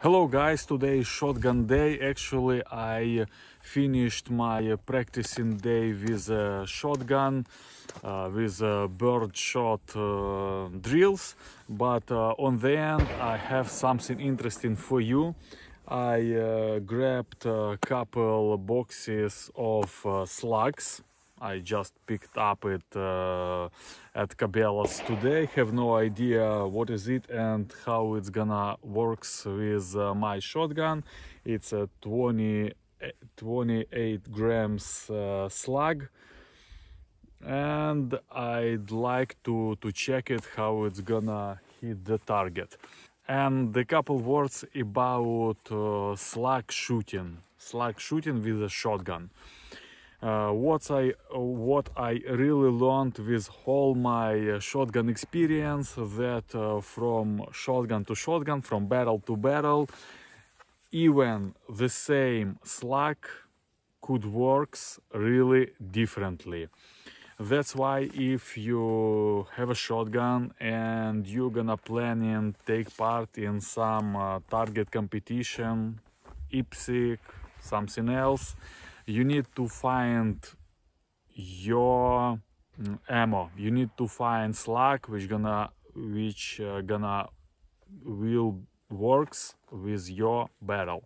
Hello guys, today is shotgun day. Actually, I finished my practicing day with a shotgun, uh, with uh, bird shot uh, drills. But uh, on the end, I have something interesting for you. I uh, grabbed a couple boxes of uh, slugs. I just picked up it uh, at Cabela's today. Have no idea what is it and how it's gonna works with uh, my shotgun. It's a 20, 28 grams uh, slug, and I'd like to to check it how it's gonna hit the target. And a couple words about uh, slug shooting. Slug shooting with a shotgun. Uh, what I what I really learned with all my uh, shotgun experience that uh, from shotgun to shotgun, from barrel to barrel, even the same slug could works really differently. That's why if you have a shotgun and you're gonna planning take part in some uh, target competition, IPSC, something else you need to find your mm, ammo. You need to find slug which gonna which uh, gonna will works with your barrel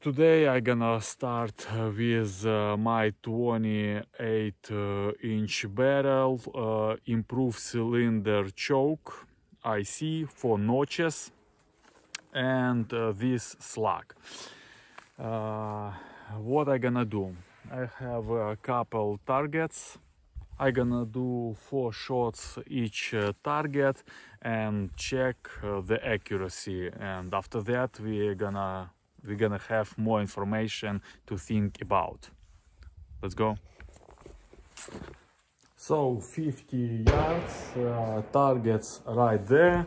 today i gonna start uh, with uh, my 28 uh, inch barrel uh, improve cylinder choke ic for notches and uh, this slug what I gonna do? I have a couple targets. I gonna do four shots each uh, target and check uh, the accuracy. And after that, we're gonna we're gonna have more information to think about. Let's go. So 50 yards, uh, targets right there.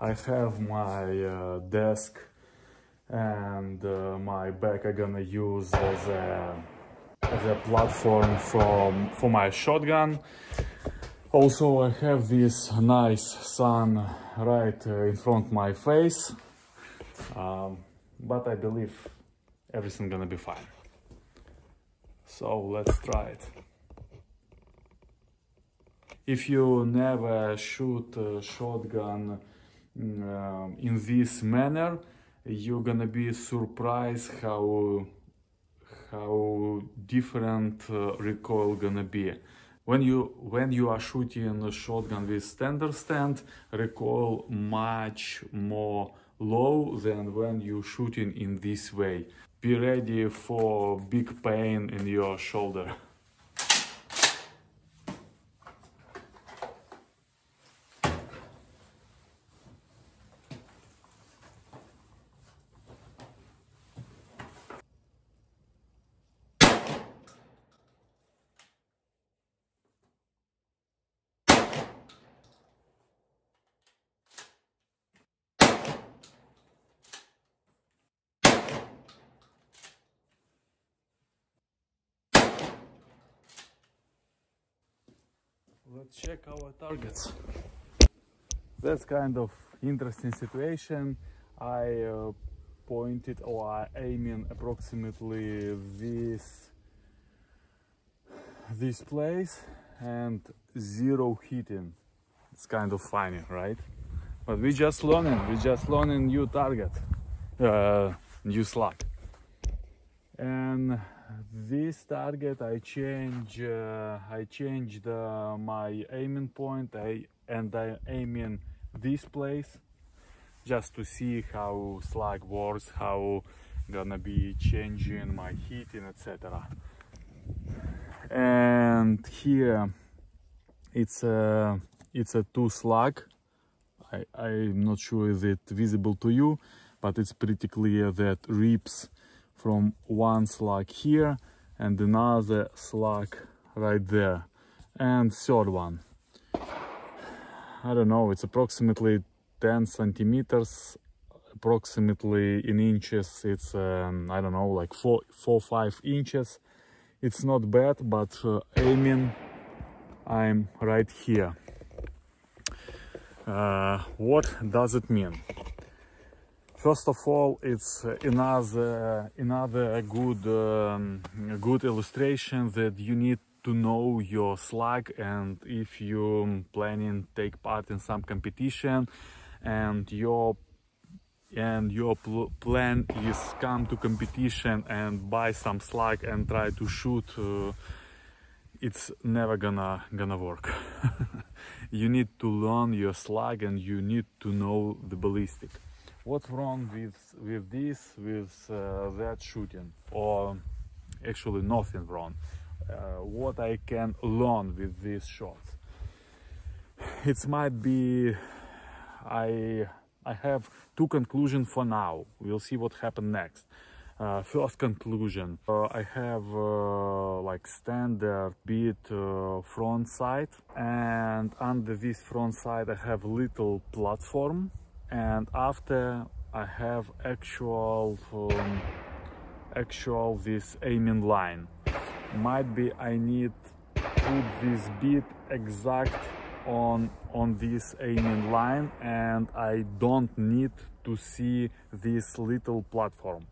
I have my uh, desk and uh, my back I'm gonna use as a as a platform from for my shotgun. Also, I have this nice sun right uh, in front my face, um, but I believe everything gonna be fine. So let's try it. If you never shoot a shotgun uh, in this manner, you're gonna be surprised how how different uh, recoil gonna be. When you when you are shooting a shotgun with standard stand recoil much more low than when you shooting in this way. Be ready for big pain in your shoulder let's check our targets. That's kind of interesting situation. I uh, pointed or I aiming approximately this this place and zero hitting it's kind of funny right? But we just learning we just learning new target uh, new slug. And this target I change uh, I changed uh, my aiming point I and I aiming this place just to see how slug works how gonna be changing my heating etc and here it's a it's a two slug I, I'm not sure is it visible to you but it's pretty clear that ribs from one slug here and another slug right there. And third one. I don't know it's approximately 10 centimeters approximately in inches it's um, I don't know like four four five inches. It's not bad but uh, aiming I'm right here. Uh, what does it mean First of all, it's another another good um, good illustration that you need to know your slug and if you planning take part in some competition and your and your pl plan is come to competition and buy some slug and try to shoot uh, it's never gonna gonna work. You need to learn your slug and you need to know the ballistic what's wrong with with this with uh, that shooting? Or actually nothing wrong. Uh, what i can learn with these shots it might be i I have two conclusions for now. We'll see what happens next. Uh, first conclusion, uh, I have uh, like standard bead uh, front sight. And under this front sight I have little platform and after I have actual um, actual this aiming line. Might be I need put this bead exact on on this aiming line and I don't need to see this little platform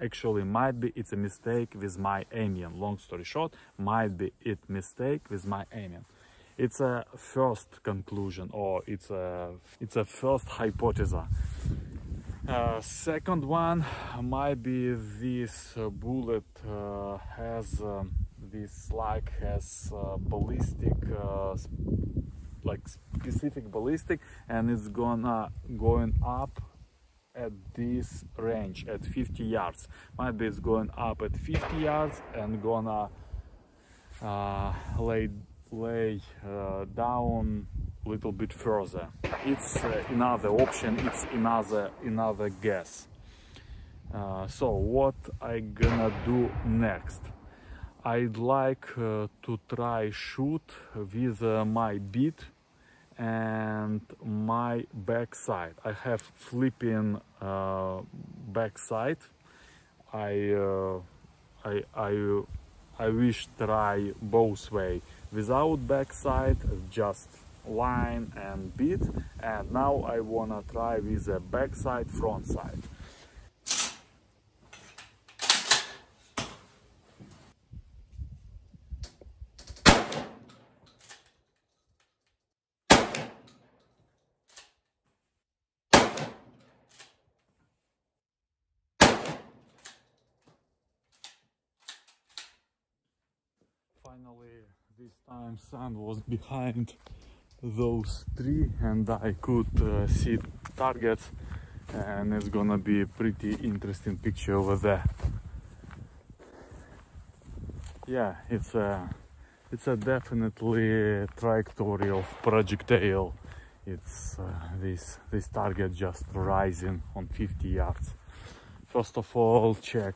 actually might be it's a mistake with my aiming long story short might be it mistake with my aiming it's a first conclusion or it's a it's a first hypothesis uh, second one might be this bullet uh, has um, this slug has uh, ballistic uh, like specific ballistic and it's gonna going up at this range at 50 yards. Might be it's going up at 50 yards and gonna uh, lay lay uh, down a little bit further it's uh, another option it's another another guess uh, so what i gonna do next i'd like uh, to try shoot with uh, my bead and my back sight. I have flipping uh, back sight. I, I, I, I wish try both way. Without back sight, just line and bead. And now I wanna try with a back sight, front sight. finally this time sun was behind those three and I could uh, see targets and it's gonna be a pretty interesting picture over there. Yeah it's a it's a definitely trajectory of projectile it's uh, this this target just rising on 50 yards. First of all check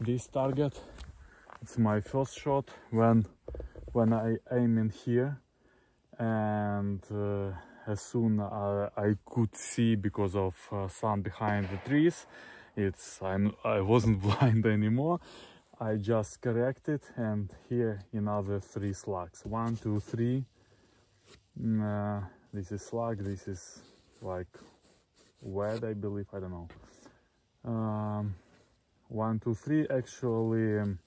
this target it's my first shot when when I aim in here. And uh, as soon I, I could see because of uh, sun behind the trees it's I'm, I wasn't blind anymore. I just corrected and here another three slugs. One two three. Mm, uh, this is slug. This is like wet I believe. I don't know. Um, one two three. Actually um,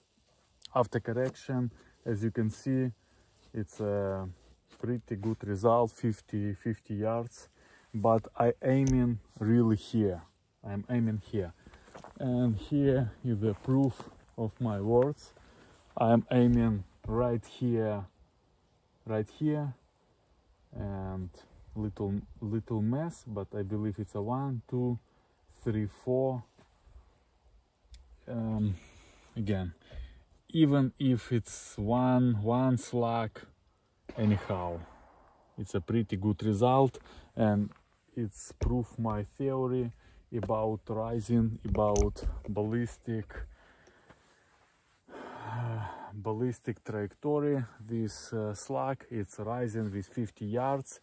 after correction. As you can see it's a pretty good result 50 50 yards. But I aiming really here. I'm aiming here. And here is the proof of my words. I'm aiming right here right here. And little little mess but I believe it's a one two three four. Um, again even if it's one one slug anyhow it's a pretty good result and it's proof my theory about rising about ballistic ballistic trajectory. This uh, slug it's rising with 50 yards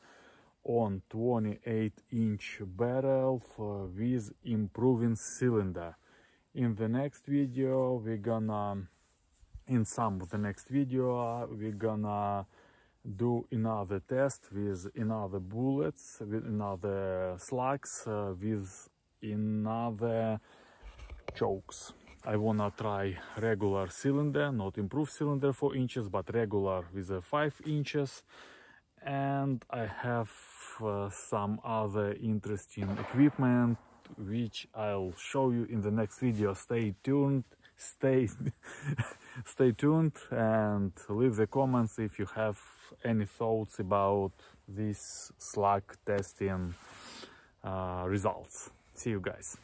on 28 inch barrel for, with improving cylinder. In the next video we're gonna in some of the next video we're gonna do another test with another bullets with another slugs uh, with another chokes. I wanna try regular cylinder, not improved cylinder 4 inches, but regular with a 5 inches. And I have uh, some other interesting equipment which I'll show you in the next video. Stay tuned, stay stay tuned and leave the comments if you have any thoughts about this slug testing uh, results. See you guys.